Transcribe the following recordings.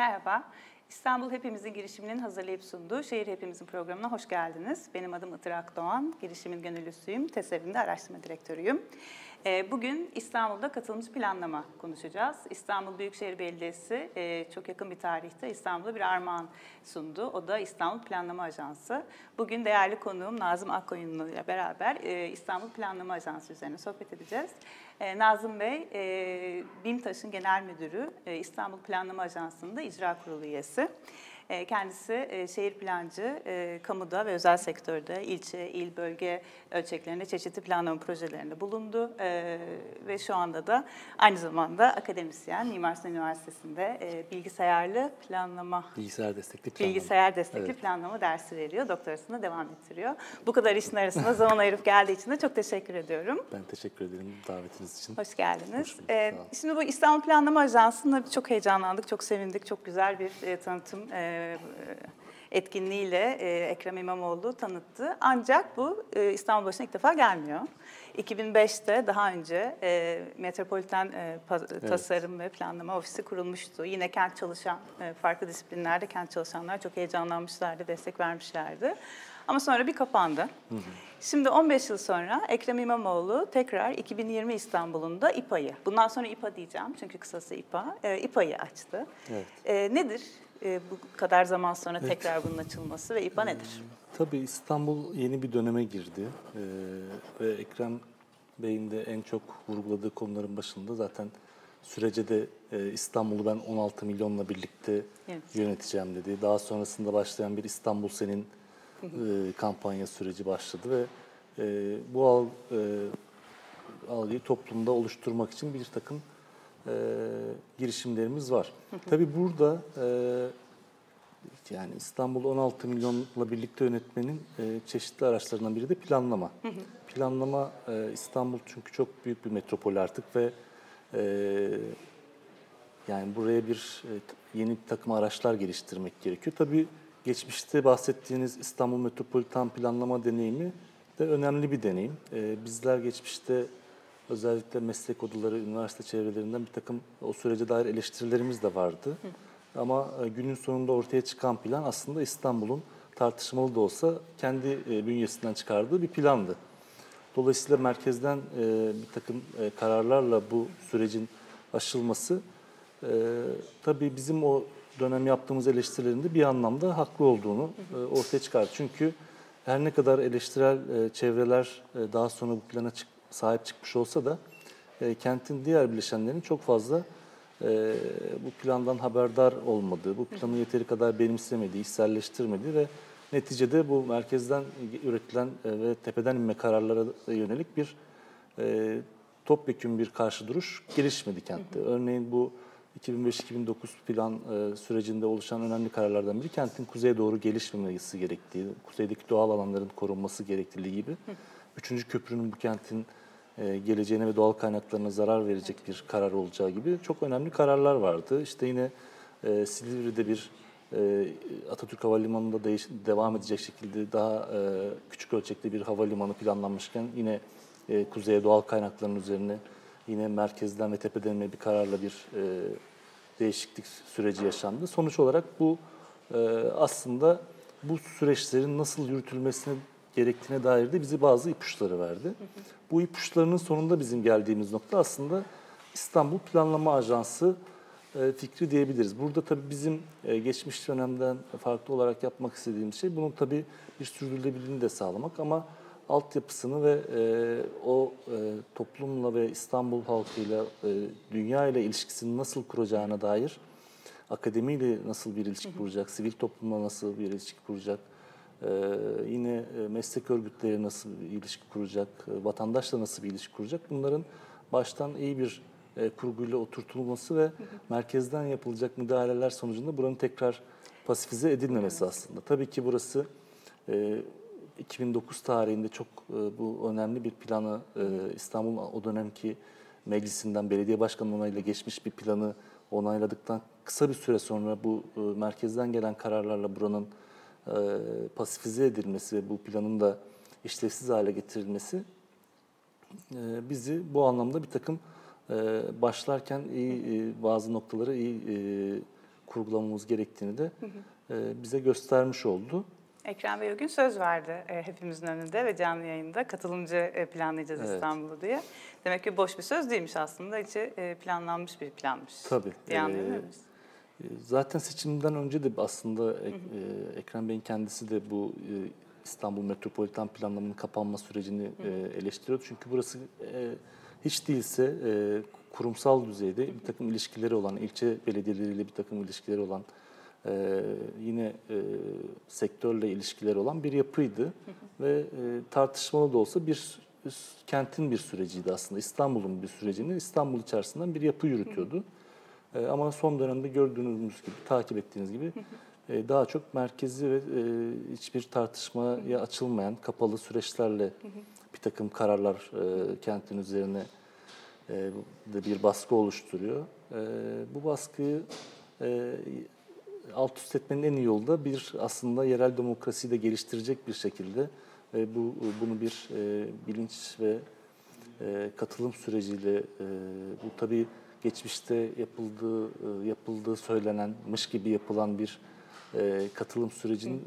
Merhaba. İstanbul Hepimizin girişiminin hazırlayıp sunduğu Şehir Hepimizin programına hoş geldiniz. Benim adım Itır Akdoğan, girişimin gönüllüsüyüm, TESEV'in de araştırma direktörüyüm. Ee, bugün İstanbul'da katılımcı planlama konuşacağız. İstanbul Büyükşehir Belediyesi e, çok yakın bir tarihte İstanbul'a bir armağan sundu. O da İstanbul Planlama Ajansı. Bugün değerli konuğum Nazım Akkoyunlu ile beraber e, İstanbul Planlama Ajansı üzerine sohbet edeceğiz. E, Nazım Bey, BİMTAŞ'ın genel müdürü, İstanbul Planlama Ajansı'nda icra kurulu üyesi. E, kendisi e, şehir plancı, e, kamuda ve özel sektörde ilçe, il, bölge ölçeklerinde çeşitli planlama projelerinde bulundu. Ve şu anda da aynı zamanda akademisyen, Mimar Sinan Üniversitesi'nde bilgisayarlı planlama, bilgisayar destekli planlama, bilgisayar destekli evet. planlama dersi veriyor. Doktorasını devam ettiriyor. Bu kadar işin arasında zaman ayırıp geldiği için de çok teşekkür ediyorum. Ben teşekkür ederim davetiniz için. Hoş geldiniz. Hoş bulduk, ee, şimdi bu İstanbul Planlama Ajansı'nda çok heyecanlandık, çok sevindik. Çok güzel bir e, tanıtım e, etkinliğiyle e, Ekrem İmamoğlu tanıttı. Ancak bu e, İstanbul başına ilk defa gelmiyor. 2005'te daha önce Metropoliten Tasarım evet. ve Planlama Ofisi kurulmuştu. Yine kent çalışan, farklı disiplinlerde kent çalışanlar çok heyecanlanmışlardı, destek vermişlerdi. Ama sonra bir kapandı. Hı hı. Şimdi 15 yıl sonra Ekrem İmamoğlu tekrar 2020 İstanbul'unda İPA'yı, bundan sonra İPA diyeceğim çünkü kısası İPA, İPA'yı açtı. Evet. E, nedir e, bu kadar zaman sonra evet. tekrar bunun açılması ve İPA nedir? Ee, tabii İstanbul yeni bir döneme girdi ee, ve Ekrem Bey'in de en çok vurguladığı konuların başında zaten sürece de e, İstanbul'u ben 16 milyonla birlikte evet. yöneteceğim dedi. Daha sonrasında başlayan bir İstanbul Senin e, kampanya süreci başladı ve e, bu al, e, algıyı toplumda oluşturmak için bir takım e, girişimlerimiz var. Tabii burada e, yani İstanbul 16 milyonla birlikte yönetmenin e, çeşitli araçlarından biri de planlama. Planlama e, İstanbul çünkü çok büyük bir metropol artık ve e, yani buraya bir e, yeni bir takım araçlar geliştirmek gerekiyor. Tabii geçmişte bahsettiğiniz İstanbul Metropolitan Planlama deneyimi de önemli bir deneyim. E, bizler geçmişte özellikle meslek odaları, üniversite çevrelerinden bir takım o sürece dair eleştirilerimiz de vardı. Hı. Ama e, günün sonunda ortaya çıkan plan aslında İstanbul'un tartışmalı da olsa kendi e, bünyesinden çıkardığı bir plandı. Dolayısıyla merkezden e, bir takım kararlarla bu sürecin aşılması tabii bizim o dönem yaptığımız eleştirilerinde bir anlamda haklı olduğunu ortaya çıkardı. Çünkü her ne kadar eleştirel çevreler daha sonra bu plana çık sahip çıkmış olsa da e, kentin diğer bileşenlerinin çok fazla e, bu plandan haberdar olmadığı, bu planı yeteri kadar benimsemediği, içselleştirmediği ve neticede bu merkezden üretilen e, ve tepeden inme kararlara yönelik bir e, topyekun bir karşı duruş gelişmedi kentte. Örneğin bu 2005-2009 plan e, sürecinde oluşan önemli kararlardan biri kentin kuzeye doğru gelişmemesi gerektiği, kuzeydeki doğal alanların korunması gerektiği gibi. Üçüncü köprünün bu kentin geleceğine ve doğal kaynaklarına zarar verecek bir karar olacağı gibi çok önemli kararlar vardı. İşte yine e, Silivri'de bir e, Atatürk Havalimanı'nda değiş, devam edecek şekilde daha e, küçük ölçekli bir havalimanı planlanmışken yine e, kuzeye doğal kaynakların üzerine yine merkezden ve tepeden bir kararla bir e, değişiklik süreci yaşandı. Sonuç olarak bu e, aslında bu süreçlerin nasıl yürütülmesine gerektiğine dair de bize bazı ipuçları verdi. Bu ipuçlarının sonunda bizim geldiğimiz nokta aslında İstanbul Planlama Ajansı e, fikri diyebiliriz. Burada tabii bizim e, geçmiş dönemden farklı olarak yapmak istediğimiz şey bunun tabii bir sürdürülebilirliğini de sağlamak ama altyapısını ve e, o toplumla ve İstanbul halkıyla, dünya ile ilişkisini nasıl kuracağına dair akademiyle nasıl bir ilişki kuracak, sivil toplumla nasıl bir ilişki kuracak, ee, yine e, meslek örgütleri nasıl bir ilişki kuracak, e, vatandaşla nasıl bir ilişki kuracak? Bunların baştan iyi bir e, kurguyla oturtulması ve merkezden yapılacak müdahaleler sonucunda buranın tekrar pasifize edilmemesi aslında. Tabii ki burası 2009 tarihinde çok bu önemli bir planı İstanbul o dönemki meclisinden belediye başkanı onayla geçmiş bir planı onayladıktan kısa bir süre sonra bu merkezden gelen kararlarla buranın e, pasifize edilmesi ve bu planın da işlevsiz hale getirilmesi e, bizi bu anlamda bir takım e, başlarken iyi bazı noktaları iyi kurgulamamız gerektiğini de e, bize göstermiş oldu. Ekrem Bey o gün söz verdi e, hepimizin önünde ve canlı yayında katılımcı e, planlayacağız Evet. İstanbul'u diye. Demek ki boş bir söz değilmiş aslında. içi e, planlanmış bir planmış. Tabii. Diye Ee, Zaten seçimden önce de aslında Ek- e, Ekrem Bey'in kendisi de bu e, İstanbul Metropolitan Planlamanın kapanma sürecini e, eleştiriyordu. Çünkü burası e, hiç değilse e, kurumsal düzeyde bir takım ilişkileri olan, ilçe belediyeleriyle bir takım ilişkileri olan, e, yine e, sektörle ilişkileri olan bir yapıydı. Ve e, tartışmalı da olsa bir kentin bir süreciydi aslında. İstanbul'un bir sürecini İstanbul içerisinden bir yapı yürütüyordu. E, ama son dönemde gördüğünüz gibi, takip ettiğiniz gibi e, daha çok merkezi ve e, hiçbir tartışmaya açılmayan kapalı süreçlerle bir takım kararlar e, kentin üzerine e, de bir baskı oluşturuyor. E, bu baskıyı e, alt üst etmenin en iyi yolu da bir aslında yerel demokrasiyi de geliştirecek bir şekilde ve bu bunu bir e, bilinç ve e, katılım süreciyle e, bu tabii geçmişte yapıldığı e, yapıldığı söylenenmiş gibi yapılan bir e, katılım sürecini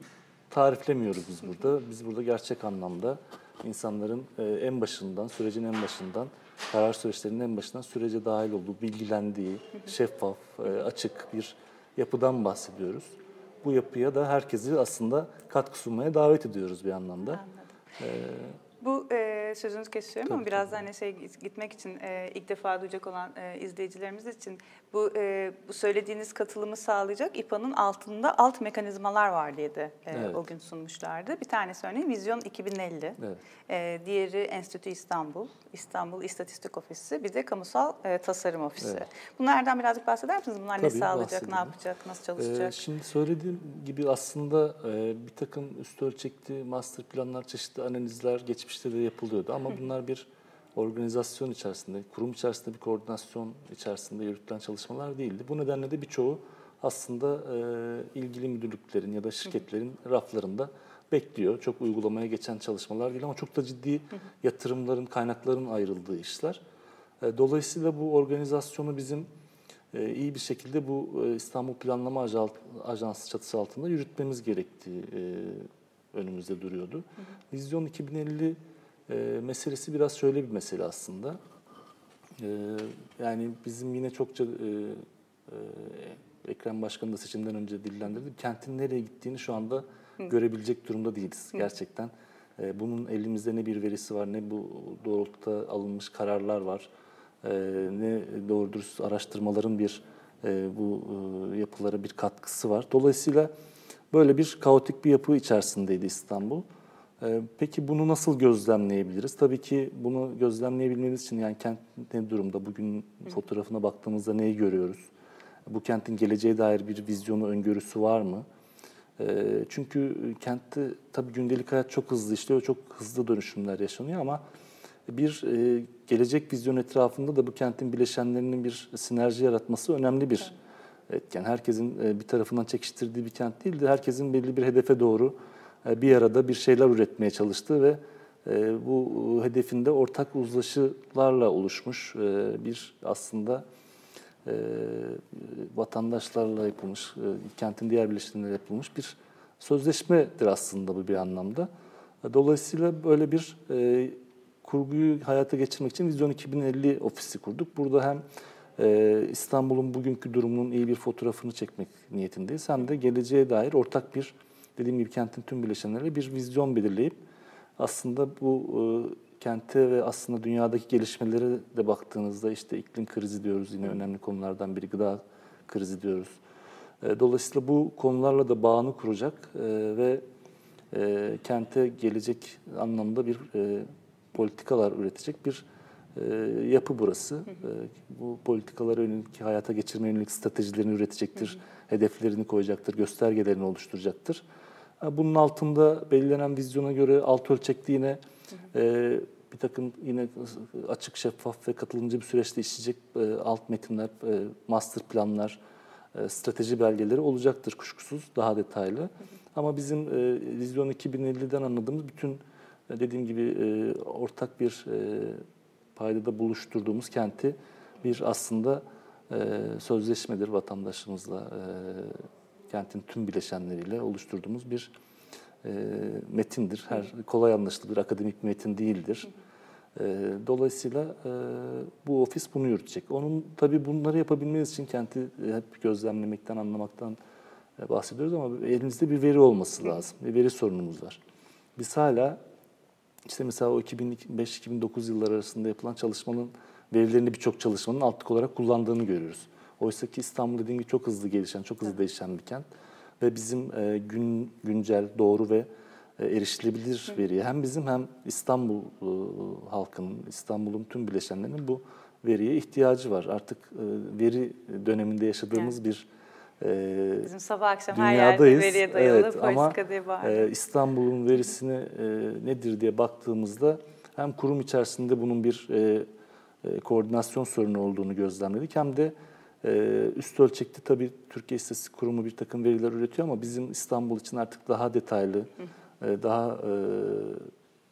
tariflemiyoruz biz burada. Biz burada gerçek anlamda insanların e, en başından, sürecin en başından, karar süreçlerinin en başından sürece dahil olduğu, bilgilendiği, şeffaf, açık bir yapıdan bahsediyoruz. Bu yapıya da herkesi aslında katkı sunmaya davet ediyoruz bir anlamda. Anladım. Bu e, sözünüzü kesiyorum ama Tabii, biraz da hani şey gitmek için e, ilk defa duyacak olan e, izleyicilerimiz için bu e, bu söylediğiniz katılımı sağlayacak İPA'nın altında alt mekanizmalar var diye de e, Evet. o gün sunmuşlardı. Bir tanesi örneğin Vizyon 2050. Evet. E, diğeri Enstitü İstanbul, İstanbul İstatistik Ofisi, bir de Kamusal e, Tasarım Ofisi. Evet. Bunlardan birazcık bahseder misiniz? Bunlar ne Tabii, sağlayacak, ne yapacak, nasıl Ee, çalışacak? şimdi söylediğim gibi aslında e, bir takım üst ölçekli master planlar, çeşitli analizler geçmişte de yapılıyordu. Ama bunlar bir organizasyon içerisinde, kurum içerisinde bir koordinasyon içerisinde yürütülen çalışmalar değildi. Bu nedenle de birçoğu aslında e, ilgili müdürlüklerin ya da şirketlerin raflarında bekliyor. Çok uygulamaya geçen çalışmalar değil ama çok da ciddi yatırımların, kaynakların ayrıldığı işler. E, Dolayısıyla bu organizasyonu bizim e, iyi bir şekilde bu e, İstanbul Planlama Ajan- Ajansı çatısı altında yürütmemiz gerektiği e, önümüzde duruyordu. Vizyon 2050 e, meselesi biraz şöyle bir mesele aslında. E, Yani bizim yine çokça e, e, Ekrem Başkan'ın da seçimden önce dillendirdi. Kentin nereye gittiğini şu anda görebilecek durumda değiliz gerçekten. E, Bunun elimizde ne bir verisi var, ne bu doğrultuda alınmış kararlar var, e, ne doğru dürüst araştırmaların bir e, bu e, yapılara bir katkısı var. Dolayısıyla böyle bir kaotik bir yapı içerisindeydi İstanbul. E, Peki bunu nasıl gözlemleyebiliriz? Tabii ki bunu gözlemleyebilmemiz için yani kent ne durumda? Bugün fotoğrafına baktığımızda neyi görüyoruz? Bu kentin geleceğe dair bir vizyonu, öngörüsü var mı? E, Çünkü kentte tabii gündelik hayat çok hızlı işliyor, çok hızlı dönüşümler yaşanıyor ama bir e, gelecek vizyon etrafında da bu kentin bileşenlerinin bir sinerji yaratması önemli bir etken. Herkesin e, bir tarafından çekiştirdiği bir kent değil de herkesin belli bir hedefe doğru bir arada bir şeyler üretmeye çalıştığı ve e, bu hedefinde ortak uzlaşılarla oluşmuş e, bir aslında e, vatandaşlarla yapılmış, e, kentin diğer bileşenlerle yapılmış bir sözleşmedir aslında bu bir anlamda. Dolayısıyla böyle bir e, kurguyu hayata geçirmek için Vizyon 2050 ofisi kurduk. Burada hem e, İstanbul'un bugünkü durumunun iyi bir fotoğrafını çekmek niyetindeyiz. Hem de geleceğe dair ortak bir, dediğim gibi kentin tüm bileşenleriyle bir vizyon belirleyip aslında bu e, kente ve aslında dünyadaki gelişmelere de baktığınızda işte iklim krizi diyoruz yine önemli konulardan biri gıda krizi diyoruz. E, Dolayısıyla bu konularla da bağını kuracak e, ve e, kente gelecek anlamda bir e, politikalar üretecek bir e, yapı burası. E, bu politikalara yönelik, hayata geçirmeye yönelik stratejilerini üretecektir, hedeflerini koyacaktır, göstergelerini oluşturacaktır. Bunun altında belirlenen vizyona göre alt ölçekli yine e, bir takım yine açık, şeffaf ve katılımcı bir süreçte işleyecek e, alt metinler, e, master planlar, e, strateji belgeleri olacaktır kuşkusuz daha detaylı. Ama bizim e, Vizyon 2050'den anladığımız bütün e, dediğim gibi e, ortak bir e, paydada buluşturduğumuz kenti bir aslında e, sözleşmedir vatandaşımızla, kentin tüm bileşenleriyle oluşturduğumuz bir metindir. Her kolay anlaşılır bir akademik metin değildir. Dolayısıyla bu ofis bunu yürütecek. Onun tabii bunları yapabilmeniz için kenti hep gözlemlemekten, anlamaktan bahsediyoruz ama elimizde bir veri olması lazım. Bir veri sorunumuz var. Biz hala işte mesela o 2005-2009 yılları arasında yapılan çalışmanın verilerini birçok çalışmanın altlık olarak kullandığını görüyoruz. Oysa ki İstanbul dediğim gibi çok hızlı gelişen, çok hızlı değişen bir kent. Ve bizim e, gün güncel, doğru ve e, erişilebilir veriye hem bizim hem İstanbul e, halkının, İstanbul'un tüm bileşenlerinin bu veriye ihtiyacı var. Artık e, veri döneminde yaşadığımız evet. bir e, Bizim sabah akşam her yerde veriye dayalı evet, ama, diye bağırıyor. E, İstanbul'un verisini e, nedir diye baktığımızda hem kurum içerisinde bunun bir e, e, koordinasyon sorunu olduğunu gözlemledik hem de e, üst ölçekte tabii Türkiye İstatistik Kurumu bir takım veriler üretiyor ama bizim İstanbul için artık daha detaylı, e, daha e,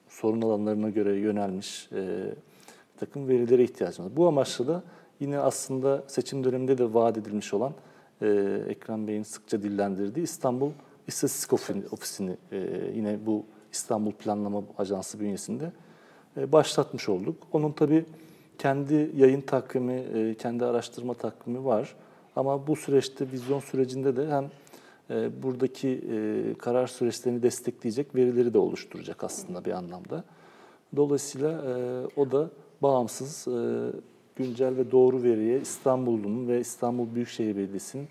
sorun alanlarına göre yönelmiş e, bir takım verilere ihtiyacımız var. Bu amaçla da yine aslında seçim döneminde de vaat edilmiş olan e, Ekrem Bey'in sıkça dillendirdiği İstanbul İstatistik Ofisi'ni e, yine bu İstanbul Planlama Ajansı bünyesinde e, başlatmış olduk. Onun tabii kendi yayın takvimi, e, kendi araştırma takvimi var. Ama bu süreçte, vizyon sürecinde de hem e, buradaki e, karar süreçlerini destekleyecek verileri de oluşturacak aslında bir anlamda. Dolayısıyla o da bağımsız, güncel ve doğru veriye İstanbul'un ve İstanbul Büyükşehir Belediyesi'nin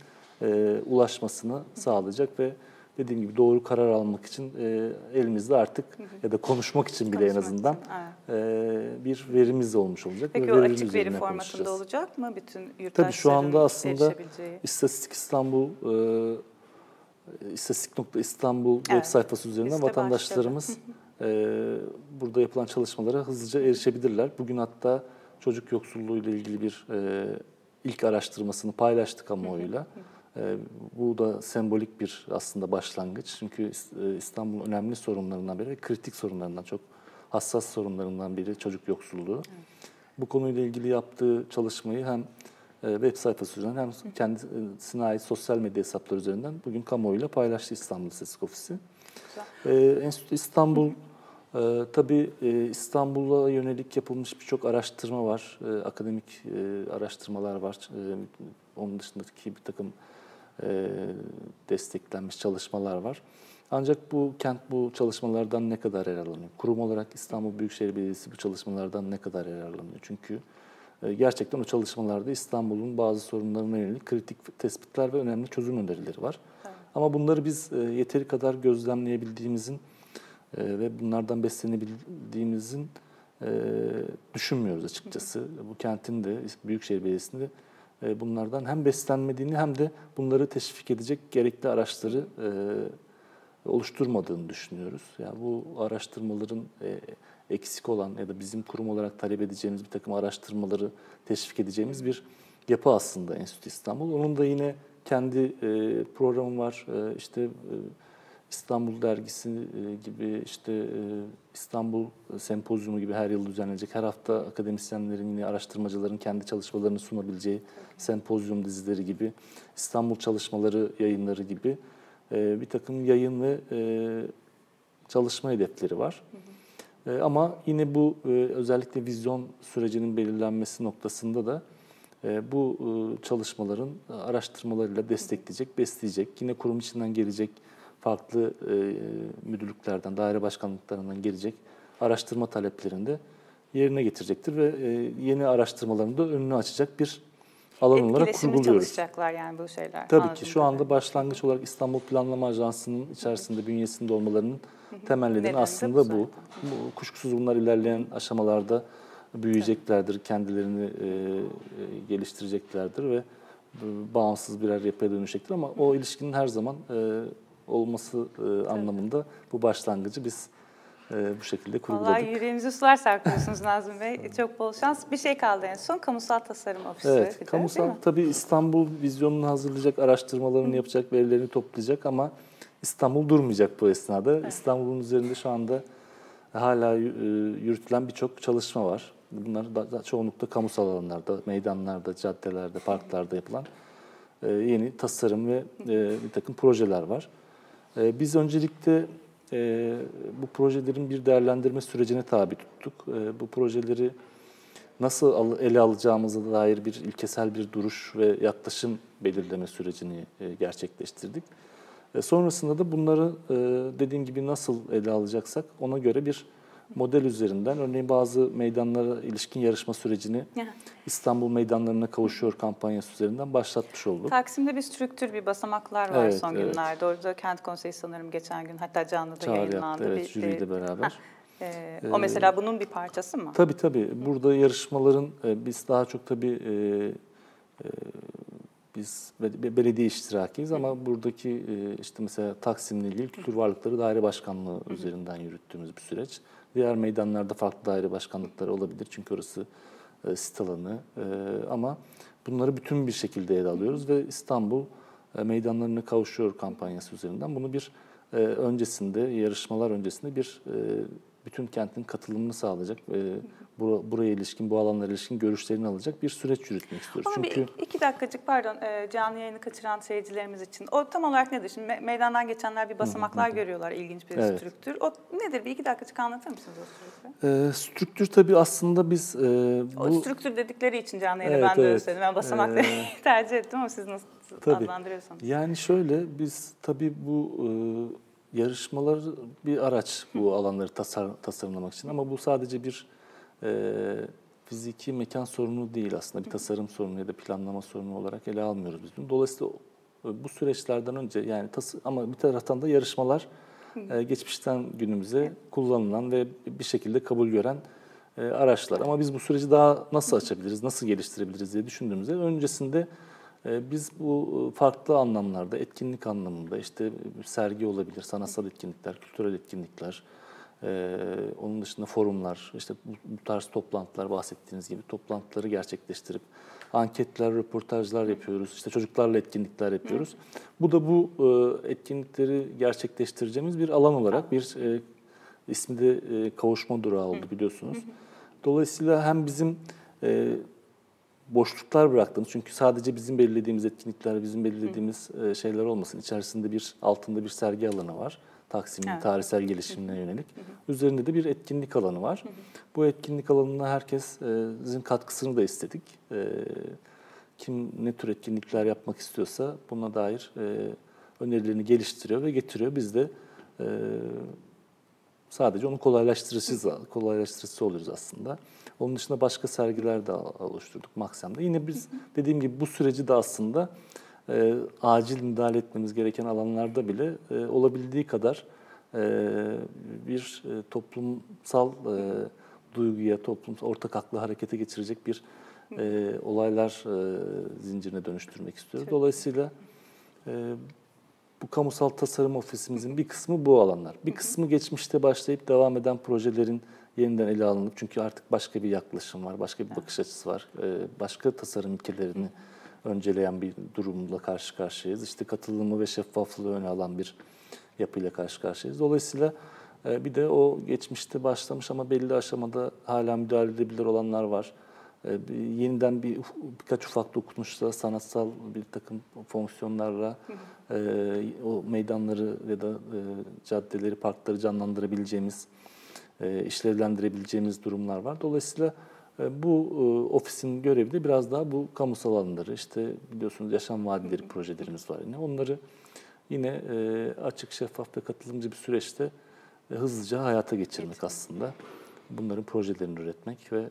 ulaşmasını sağlayacak ve dediğim gibi doğru karar almak için e, elimizde artık hı hı. ya da konuşmak için bile en azından için, evet. e, bir verimiz olmuş olacak. Peki o açık veri formatında olacak mı bütün yurttaşların Tabii şu anda aslında İstatistik İstanbul e, İstatistik.İstanbul evet. web sayfası üzerinden Liste vatandaşlarımız e, burada yapılan çalışmalara hızlıca erişebilirler. Bugün hatta çocuk yoksulluğu ile ilgili bir e, ilk araştırmasını paylaştık kamuoyuyla. Hı hı. Ee, bu da sembolik bir aslında başlangıç. Çünkü e, İstanbul'un önemli sorunlarından biri, kritik sorunlarından çok hassas sorunlarından biri çocuk yoksulluğu. Evet. Bu konuyla ilgili yaptığı çalışmayı hem e, web sayfası üzerinden hem kendisine ait sosyal medya hesapları üzerinden bugün kamuoyuyla paylaştı İstanbul İstatistik Ofisi. Güzel. Ee, Enstitü İstanbul ee, tabii e, İstanbul'a yönelik yapılmış birçok araştırma var, e, akademik e, araştırmalar var. E, onun dışındaki bir takım e, desteklenmiş çalışmalar var. Ancak bu kent bu çalışmalardan ne kadar yararlanıyor? Kurum olarak İstanbul Büyükşehir Belediyesi bu çalışmalardan ne kadar yararlanıyor? Çünkü e, gerçekten o çalışmalarda İstanbul'un bazı sorunlarına yönelik kritik tespitler ve önemli çözüm önerileri var. Evet. Ama bunları biz e, yeteri kadar gözlemleyebildiğimizin ve bunlardan beslenebildiğimizin düşünmüyoruz açıkçası. Bu kentin de Büyükşehir Belediyesi'nde e, bunlardan hem beslenmediğini hem de bunları teşvik edecek gerekli araçları e, oluşturmadığını düşünüyoruz. Yani bu araştırmaların e, eksik olan ya da bizim kurum olarak talep edeceğimiz bir takım araştırmaları teşvik edeceğimiz bir yapı aslında Enstitü İstanbul. Onun da yine kendi programı var. İşte İstanbul Dergisi gibi işte İstanbul Sempozyumu gibi her yıl düzenlenecek. Her hafta akademisyenlerin yine araştırmacıların kendi çalışmalarını sunabileceği sempozyum dizileri gibi, İstanbul çalışmaları yayınları gibi bir takım yayın ve çalışma hedefleri var. Hı hı. Ama yine bu özellikle vizyon sürecinin belirlenmesi noktasında da bu çalışmaların araştırmalarıyla destekleyecek, besleyecek, yine kurum içinden gelecek farklı e, müdürlüklerden, daire başkanlıklarından gelecek araştırma taleplerinde yerine getirecektir ve e, yeni araştırmaların da önünü açacak bir alan olarak kurguluyoruz. çalışacaklar yani bu şeyler. Tabii ki şu anda başlangıç olarak İstanbul Planlama Ajansı'nın içerisinde, bünyesinde olmalarının temel nedeni aslında bu. bu. Kuşkusuz bunlar ilerleyen aşamalarda büyüyeceklerdir, kendilerini e, e, geliştireceklerdir ve bağımsız birer yapıya dönüşecektir ama o ilişkinin her zaman e, olması e, anlamında bu başlangıcı biz e, bu şekilde kurguladık. Vallahi yüreğimizi sular sarkıyorsunuz Nazım Bey. Çok bol şans. Bir şey kaldı en son. Kamusal tasarım ofisi. Evet. De, kamusal tabii İstanbul vizyonunu hazırlayacak, araştırmalarını Hı. yapacak, verilerini toplayacak ama İstanbul durmayacak bu esnada. Evet. İstanbul'un üzerinde şu anda hala e, yürütülen birçok çalışma var. Bunlar da, da çoğunlukla kamusal alanlarda, meydanlarda, caddelerde, parklarda yapılan e, yeni tasarım ve e, bir takım projeler var. E, biz öncelikle e, bu projelerin bir değerlendirme sürecine tabi tuttuk. E, bu projeleri nasıl ele alacağımıza dair bir ilkesel bir duruş ve yaklaşım belirleme sürecini e, gerçekleştirdik. E, sonrasında da bunları e, dediğim gibi nasıl ele alacaksak ona göre bir model üzerinden örneğin bazı meydanlara ilişkin yarışma sürecini İstanbul meydanlarına kavuşuyor kampanyası üzerinden başlatmış olduk. Taksim'de bir strüktür, bir basamaklar var evet, son evet. günlerde. Orada Kent Konseyi sanırım geçen gün hatta canlı da yayınlandı. Yaptı, evet, bir, jüriyle beraber. Ee, o mesela bunun bir parçası mı? Tabii tabii. Burada yarışmaların e, biz daha çok tabii e, e, biz belediye iştirakiyiz ama buradaki e, işte mesela Taksim'le ilgili Kültür Varlıkları Daire Başkanlığı üzerinden yürüttüğümüz bir süreç. Diğer meydanlarda farklı daire başkanlıkları olabilir çünkü orası e, sit alanı. E, ama bunları bütün bir şekilde ele alıyoruz ve İstanbul e, meydanlarına kavuşuyor kampanyası üzerinden. Bunu bir e, öncesinde yarışmalar öncesinde bir e, bütün kentin katılımını sağlayacak, e, buraya ilişkin, bu alanlara ilişkin görüşlerini alacak bir süreç yürütmek istiyoruz. Ama Çünkü bir iki dakikacık pardon e, canlı yayını kaçıran seyircilerimiz için o tam olarak nedir? Şimdi me- meydandan geçenler bir basamaklar hı hı. görüyorlar, ilginç bir evet. strüktür. O nedir? Bir iki dakikacık anlatır mısınız o strüktürü? E, strüktür tabii aslında biz... E, bu... O strüktür dedikleri için canlı yayını evet, ben de evet. Ben basamakları ee, tercih ettim ama siz nasıl tabii. adlandırıyorsunuz? Yani şöyle biz tabii bu... E, yarışmalar bir araç bu alanları tasar, tasarımlamak için. Ama bu sadece bir e, fiziki mekan sorunu değil aslında. Bir tasarım sorunu ya da planlama sorunu olarak ele almıyoruz biz bunu. Dolayısıyla bu süreçlerden önce yani ama bir taraftan da yarışmalar e, geçmişten günümüze kullanılan ve bir şekilde kabul gören e, araçlar. Ama biz bu süreci daha nasıl açabiliriz, nasıl geliştirebiliriz diye düşündüğümüzde öncesinde biz bu e, farklı anlamlarda, etkinlik anlamında işte sergi olabilir, sanatsal etkinlikler, kültürel etkinlikler, e, onun dışında forumlar, işte bu, bu tarz toplantılar bahsettiğiniz gibi toplantıları gerçekleştirip anketler, röportajlar yapıyoruz, işte çocuklarla etkinlikler yapıyoruz. Bu da bu e, etkinlikleri gerçekleştireceğimiz bir alan olarak bir ismi de kavuşma durağı oldu biliyorsunuz. Dolayısıyla hem bizim boşluklar bıraktığımız çünkü sadece bizim belirlediğimiz etkinlikler, bizim belirlediğimiz Hı. E, şeyler olmasın. İçerisinde bir altında bir sergi alanı var. Taksim'in evet. tarihsel gelişimine yönelik. Hı hı. Üzerinde de bir etkinlik alanı var. Hı hı. Bu etkinlik alanına herkesin katkısını da istedik. E, kim ne tür etkinlikler yapmak istiyorsa buna dair e, önerilerini geliştiriyor ve getiriyor. Biz de sadece onu kolaylaştırıcısı, kolaylaştırıcısı oluyoruz aslında. Onun dışında başka sergiler de oluşturduk Maksim'de. Yine biz dediğim gibi bu süreci de aslında e, acil müdahale etmemiz gereken alanlarda bile e, olabildiği kadar e, bir e, toplumsal e, duyguya, toplumsal ortak aklı harekete geçirecek bir e, olaylar e, zincirine dönüştürmek istiyoruz. Dolayısıyla e, bu kamusal tasarım ofisimizin bir kısmı bu alanlar. Bir kısmı geçmişte başlayıp devam eden projelerin yeniden ele alınıp çünkü artık başka bir yaklaşım var, başka bir bakış açısı var. Ee, başka tasarım ilkelerini önceleyen bir durumla karşı karşıyayız. İşte katılımı ve şeffaflığı öne alan bir yapıyla karşı karşıyayız. Dolayısıyla e, bir de o geçmişte başlamış ama belli aşamada hala müdahale edebilir olanlar var. E, yeniden bir birkaç ufak dokunuşla sanatsal bir takım fonksiyonlarla e, o meydanları ya da caddeleri, parkları canlandırabileceğimiz e, işlevlendirebileceğimiz durumlar var. Dolayısıyla e, bu e, ofisin görevi de biraz daha bu kamusal alanları, işte biliyorsunuz yaşam vadileri projelerimiz var yine. Onları yine açık, şeffaf ve katılımcı bir süreçte hızlıca hayata geçirmek aslında. Bunların projelerini üretmek ve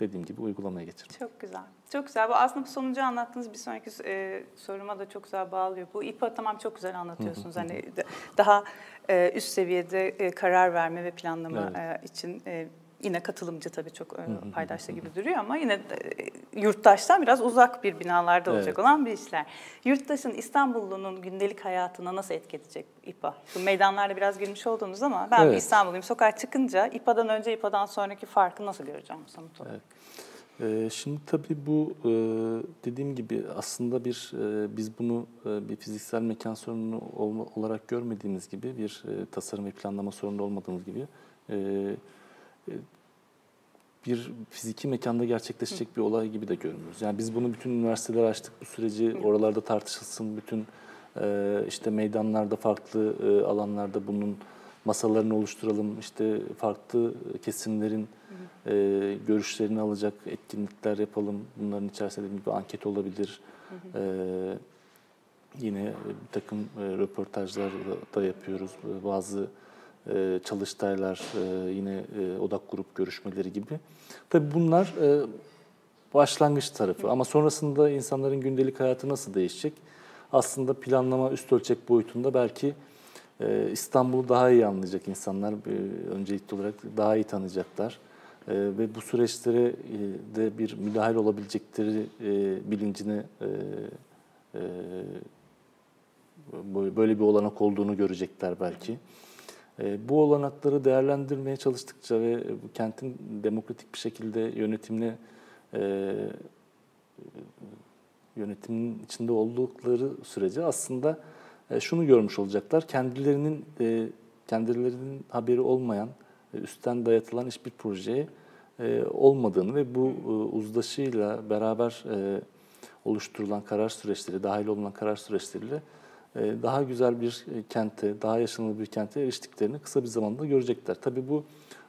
dediğim gibi uygulamaya geçirmek. Çok güzel. Çok güzel. Bu aslında bu sonucu anlattığınız bir sonraki e, soruma da çok güzel bağlıyor. Bu İPA tamam çok güzel anlatıyorsunuz. hani daha e, üst seviyede e, karar verme ve planlama evet. e, için e, yine katılımcı tabii çok e, paydaşlı gibi duruyor ama yine e, yurttaştan biraz uzak bir binalarda olacak evet. olan bir işler. Yurttaşın İstanbullunun gündelik hayatına nasıl etki edecek İPA? Şu meydanlarda biraz girmiş oldunuz ama ben evet. bir İstanbulluyum. Sokağa çıkınca İPA'dan önce İPA'dan sonraki farkı nasıl göreceğim somut olarak? Evet. Ee, şimdi tabii bu e, dediğim gibi aslında bir e, biz bunu e, bir fiziksel mekan sorunu olarak görmediğimiz gibi bir tasarım ve planlama sorunu olmadığımız gibi bir fiziki mekanda gerçekleşecek bir olay gibi de görmüyoruz. Yani biz bunu bütün üniversiteler açtık, bu süreci oralarda tartışılsın, bütün e, işte meydanlarda, farklı e, alanlarda bunun masalarını oluşturalım, işte farklı kesimlerin e, görüşlerini alacak etkinlikler yapalım. Bunların içerisinde bir anket olabilir. E, yine bir takım e, röportajlar da yapıyoruz. Bazı e, çalıştaylar, e, yine e, odak grup görüşmeleri gibi. Tabii bunlar başlangıç tarafı ama sonrasında insanların gündelik hayatı nasıl değişecek? Aslında planlama üst ölçek boyutunda belki İstanbul'u daha iyi anlayacak insanlar, öncelikli olarak daha iyi tanıyacaklar. Ve bu süreçlere de bir müdahil olabilecekleri bilincini böyle bir olanak olduğunu görecekler belki. E, bu olanakları değerlendirmeye çalıştıkça ve kentin demokratik bir şekilde yönetimine yönetimin içinde oldukları sürece aslında e, şunu görmüş olacaklar. Kendilerinin e, kendilerinin haberi olmayan, e, üstten dayatılan hiçbir projeye olmadığını ve bu uzlaşıyla beraber oluşturulan karar süreçleri, dahil olunan karar süreçleriyle daha güzel bir kente, daha yaşanılır bir kente eriştiklerini kısa bir zamanda görecekler. Tabii bu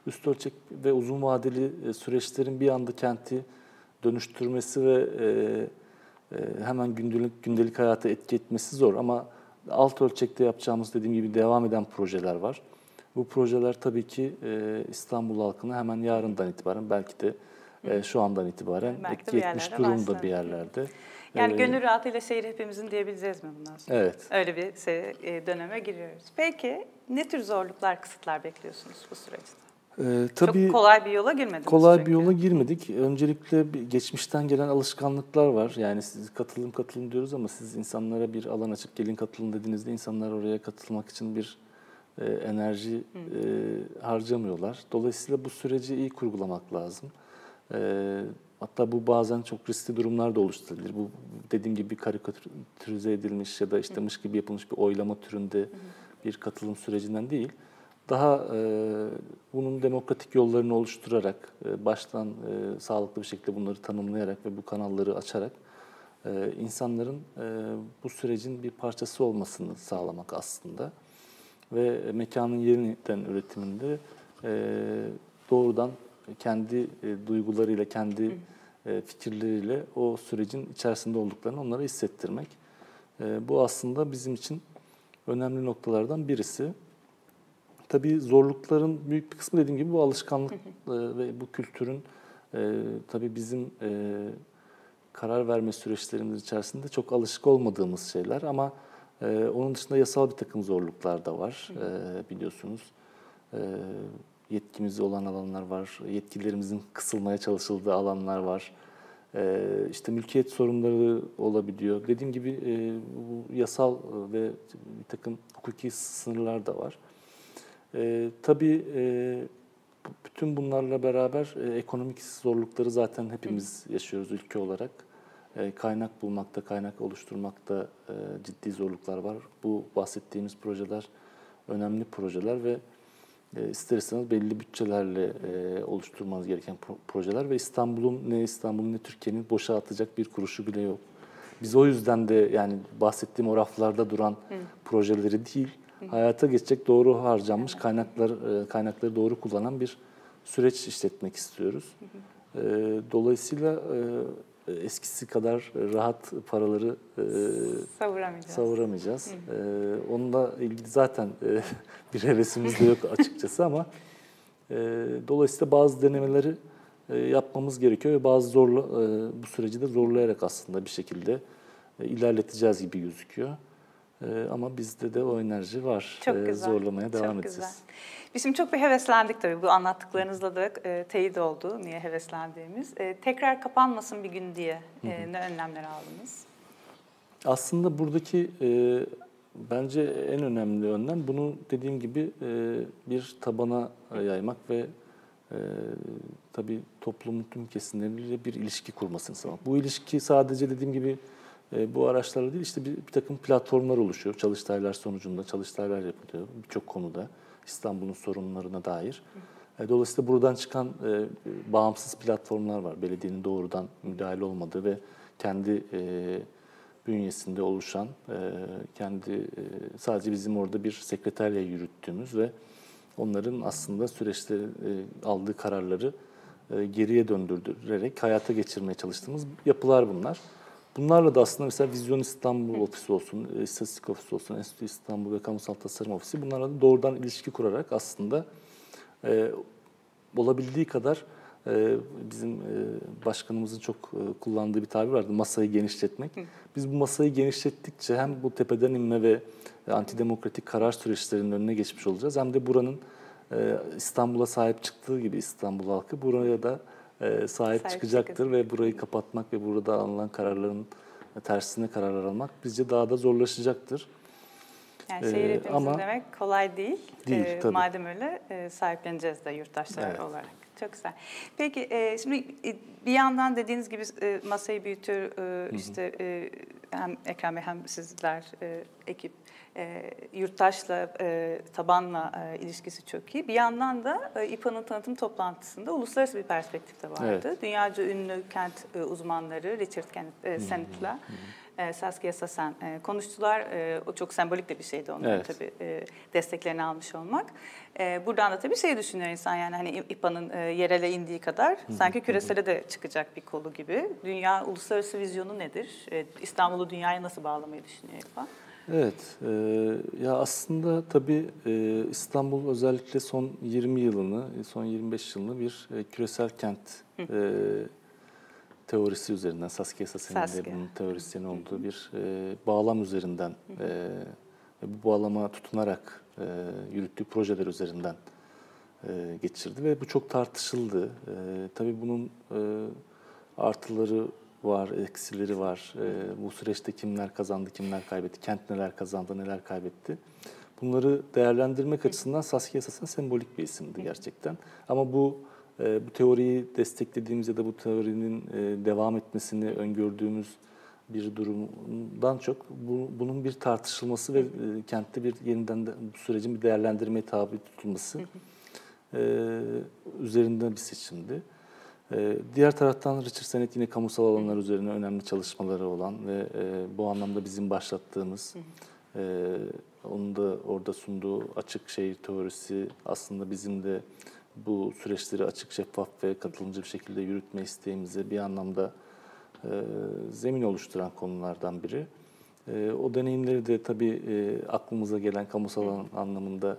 üst ölçek ve uzun vadeli süreçlerin bir anda kenti dönüştürmesi ve hemen gündelik gündelik hayata etki etmesi zor ama alt ölçekte yapacağımız dediğim gibi devam eden projeler var. Bu projeler tabii ki e, İstanbul halkını hemen yarından itibaren belki de e, şu andan itibaren etki etmiş durumda bir yerlerde. Yani ee, gönül rahatıyla şehir hepimizin diyebileceğiz mi bundan sonra? Evet. Öyle bir e, döneme giriyoruz. Peki ne tür zorluklar, kısıtlar bekliyorsunuz bu süreçte? Ee, tabii Çok kolay bir yola girmediniz. Kolay çünkü. bir yola girmedik. Öncelikle geçmişten gelen alışkanlıklar var. Yani siz katılım katılım diyoruz ama siz insanlara bir alan açıp gelin katılın dediğinizde insanlar oraya katılmak için bir e, enerji e, harcamıyorlar. Dolayısıyla bu süreci iyi kurgulamak lazım. E, hatta bu bazen çok riskli durumlar da oluşturabilir. Bu dediğim gibi bir karikatürize edilmiş ya da işte mış gibi yapılmış bir oylama türünde bir katılım sürecinden değil daha e, bunun demokratik yollarını oluşturarak, e, baştan e, sağlıklı bir şekilde bunları tanımlayarak ve bu kanalları açarak e, insanların e, bu sürecin bir parçası olmasını sağlamak aslında. Ve mekanın yeniden üretiminde e, doğrudan kendi e, duygularıyla, kendi e, fikirleriyle o sürecin içerisinde olduklarını onlara hissettirmek. E, bu aslında bizim için önemli noktalardan birisi. Tabii zorlukların büyük bir kısmı dediğim gibi bu alışkanlık ve bu kültürün tabii bizim karar verme süreçlerimiz içerisinde çok alışık olmadığımız şeyler ama onun dışında yasal bir takım zorluklar da var biliyorsunuz. Yetkimiz olan alanlar var, yetkilerimizin kısılmaya çalışıldığı alanlar var. E, işte mülkiyet sorunları olabiliyor. Dediğim gibi e, bu yasal ve bir takım hukuki sınırlar da var. E, tabii e, bütün bunlarla beraber e, ekonomik zorlukları zaten hepimiz yaşıyoruz ülke olarak. E, kaynak bulmakta, kaynak oluşturmakta e, ciddi zorluklar var. Bu bahsettiğimiz projeler önemli projeler ve e, ister istemez belli bütçelerle e, oluşturmanız gereken pro- projeler ve İstanbul'un ne İstanbul'un ne Türkiye'nin boşa atacak bir kuruşu bile yok. Biz o yüzden de yani bahsettiğim o raflarda duran Hı. projeleri değil, hayata geçecek doğru harcanmış kaynaklar e, kaynakları doğru kullanan bir süreç işletmek istiyoruz. E, dolayısıyla e, eskisi kadar rahat paraları savuramayacağız. savuramayacağız. Onunla ilgili zaten bir hevesimiz de yok açıkçası ama dolayısıyla bazı denemeleri yapmamız gerekiyor ve bazı zorla bu süreci de zorlayarak aslında bir şekilde ilerleteceğiz gibi gözüküyor. Ee, ama bizde de o enerji var. Çok ee, güzel. Zorlamaya devam çok edeceğiz. Güzel. Biz şimdi çok bir heveslendik tabii. Bu anlattıklarınızla da e, teyit oldu niye heveslendiğimiz. E, tekrar kapanmasın bir gün diye e, ne önlemler aldınız? Aslında buradaki e, bence en önemli önlem bunu dediğim gibi e, bir tabana yaymak ve e, tabii toplumun tüm kesimleriyle bir ilişki kurmasını sağlamak. Bu ilişki sadece dediğim gibi e, bu araçlarla değil işte bir, bir takım platformlar oluşuyor. Çalıştaylar sonucunda çalıştaylar yapılıyor birçok konuda İstanbul'un sorunlarına dair. E, dolayısıyla buradan çıkan e, bağımsız platformlar var. Belediyenin doğrudan müdahale olmadığı ve kendi e, bünyesinde oluşan, e, kendi e, sadece bizim orada bir sekreterle yürüttüğümüz ve onların aslında süreçte e, aldığı kararları e, geriye döndürerek hayata geçirmeye çalıştığımız yapılar bunlar. Bunlarla da aslında mesela Vizyon İstanbul Ofisi olsun, e, İstatistik Ofisi olsun, Enstitü İstanbul ve Kamusal Tasarım Ofisi bunlarla da doğrudan ilişki kurarak aslında e, olabildiği kadar e, bizim e, başkanımızın çok e, kullandığı bir tabir vardı, masayı genişletmek. Biz bu masayı genişlettikçe hem bu tepeden inme ve antidemokratik karar süreçlerinin önüne geçmiş olacağız hem de buranın e, İstanbul'a sahip çıktığı gibi İstanbul halkı buraya da sahip, sahip çıkacaktır çıkacak. ve burayı kapatmak ve burada alınan kararların tersine kararlar almak bizce daha da zorlaşacaktır. Yani şehir hepimizin ama demek kolay değil. değil ee, tabii. Madem öyle e, sahipleneceğiz de yurttaşlar evet. olarak. Çok güzel. Peki e, şimdi e, bir yandan dediğiniz gibi e, masayı büyütür, e, işte e, hem Ekrem Bey hem sizler, e, ekip e, yurttaşla, e, tabanla e, ilişkisi çok iyi. Bir yandan da e, İPA'nın tanıtım toplantısında uluslararası bir perspektif de vardı. Evet. Dünyaca ünlü kent e, uzmanları Richard Kenneth e, Sennett'la e, Saskia Sassen e, konuştular. E, o çok sembolik de bir şeydi onların evet. tabii e, desteklerini almış olmak. E, buradan da tabii şey düşünüyor insan yani hani İPA'nın e, yerele indiği kadar sanki küresele de çıkacak bir kolu gibi. Dünya uluslararası vizyonu nedir? E, İstanbul'u dünyaya nasıl bağlamayı düşünüyor İPA? Evet, e, ya aslında tabii e, İstanbul özellikle son 20 yılını, son 25 yılını bir e, küresel kent e, teorisi üzerinden, Saskia Sassen'in de bunun teorisyeni olduğu bir e, bağlam üzerinden, e, bu bağlama tutunarak e, yürüttüğü projeler üzerinden e, geçirdi ve bu çok tartışıldı. E, tabii bunun e, artıları var, eksileri var. E, bu süreçte kimler kazandı, kimler kaybetti, kent neler kazandı, neler kaybetti. Bunları değerlendirmek açısından Saskia Sassen sembolik bir isimdi gerçekten. Ama bu e, bu teoriyi desteklediğimiz ya da bu teorinin e, devam etmesini öngördüğümüz bir durumdan çok bu, bunun bir tartışılması ve e, kentte bir yeniden de, bu sürecin bir değerlendirmeye tabi tutulması e, üzerinde bir seçimdi. E, diğer taraftan Richard Sennett yine kamusal alanlar üzerine önemli çalışmaları olan ve e, bu anlamda bizim başlattığımız, e, onun da orada sunduğu açık şehir teorisi aslında bizim de bu süreçleri açık, şeffaf ve katılımcı bir şekilde yürütme isteğimize bir anlamda e, zemin oluşturan konulardan biri. E, o deneyimleri de tabii e, aklımıza gelen kamusal alan anlamında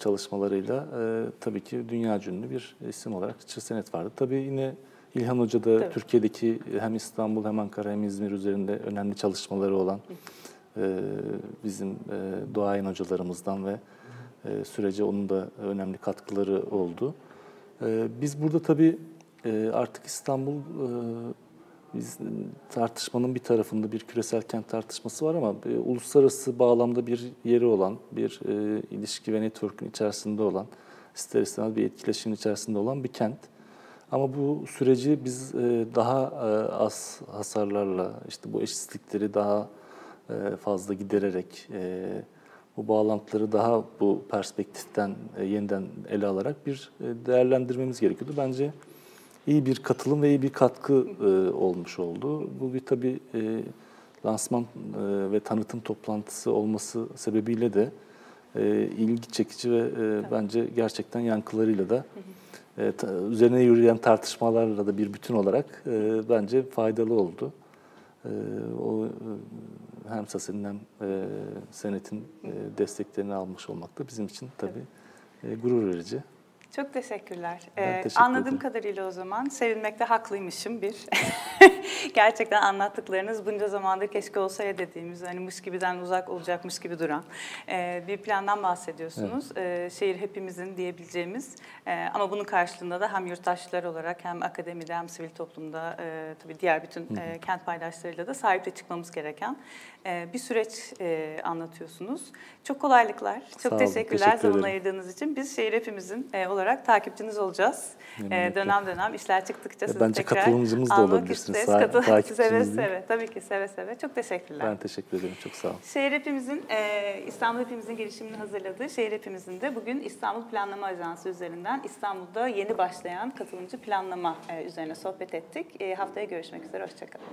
çalışmalarıyla e, tabii ki dünya ünlü bir isim olarak Çırsenet vardı. Tabii yine İlhan Hoca da tabii. Türkiye'deki hem İstanbul hem Ankara hem İzmir üzerinde önemli çalışmaları olan e, bizim e, doğayan hocalarımızdan ve e, sürece onun da önemli katkıları oldu. E, biz burada tabii e, artık İstanbul biz tartışmanın bir tarafında bir küresel kent tartışması var ama e, uluslararası bağlamda bir yeri olan, bir e, ilişki ve network'ün içerisinde olan, ister istemez bir etkileşimin içerisinde olan bir kent. Ama bu süreci biz e, daha e, az hasarlarla, işte bu eşitsizlikleri daha e, fazla gidererek, e, bu bağlantıları daha bu perspektiften e, yeniden ele alarak bir e, değerlendirmemiz gerekiyordu. Bence iyi bir katılım ve iyi bir katkı e, olmuş oldu. Bu bir tabii lansman ve tanıtım toplantısı olması sebebiyle de ilgi çekici ve bence gerçekten yankılarıyla da üzerine yürüyen tartışmalarla da bir bütün olarak bence faydalı oldu. O hem SAS'ın hem e, Senet'in e, desteklerini almış olmak da bizim için tabii e, gurur verici. Çok teşekkürler. Ee, teşekkür anladığım ederim. kadarıyla o zaman sevinmekte haklıymışım bir. Gerçekten anlattıklarınız bunca zamandır keşke olsa ya dediğimiz hani mış gibiden uzak olacakmış gibi duran e, bir plandan bahsediyorsunuz. Evet. E, şehir hepimizin diyebileceğimiz e, ama bunun karşılığında da hem yurttaşlar olarak hem akademide hem sivil toplumda e, tabii diğer bütün e, kent paydaşlarıyla da sahipte çıkmamız gereken e, bir süreç e, anlatıyorsunuz. Çok kolaylıklar. Çok Sağ teşekkürler olun, teşekkür zaman ayırdığınız için. Biz şehir hepimizin e, olarak olarak takipçiniz olacağız. Ee, dönem dönem işler çıktıkça sizi Bence tekrar katılımcımız da olabilirsiniz. isteriz. Katıl- seve seve. Tabii ki seve seve. Çok teşekkürler. Ben teşekkür ederim. Çok sağ olun. Şehir Hepimizin, e, İstanbul Hepimizin girişimini hazırladığı Şehir Hepimizin de bugün İstanbul Planlama Ajansı üzerinden İstanbul'da yeni başlayan katılımcı planlama e, üzerine sohbet ettik. E, haftaya görüşmek üzere, hoşçakalın.